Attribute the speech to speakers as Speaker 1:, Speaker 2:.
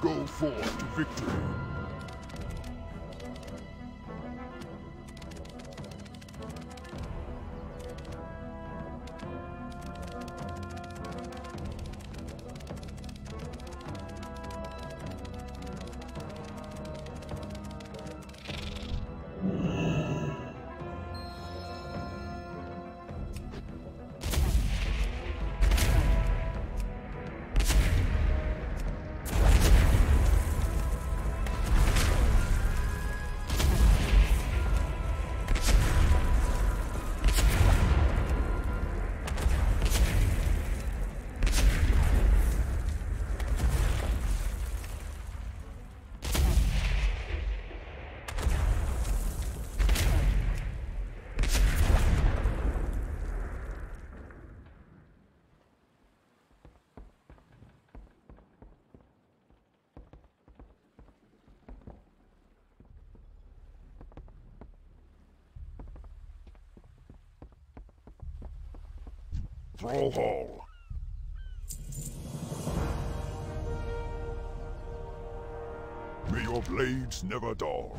Speaker 1: Go forth to victory. Thrall Hall. May your blades never dull.